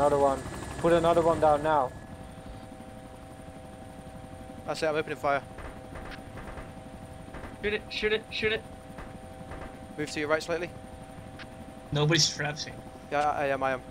Another one. Put another one down now. That's it, I'm opening fire. Shoot it, shoot it, shoot it. Move to your right slightly. Nobody's trapping. Yeah, I am, I am.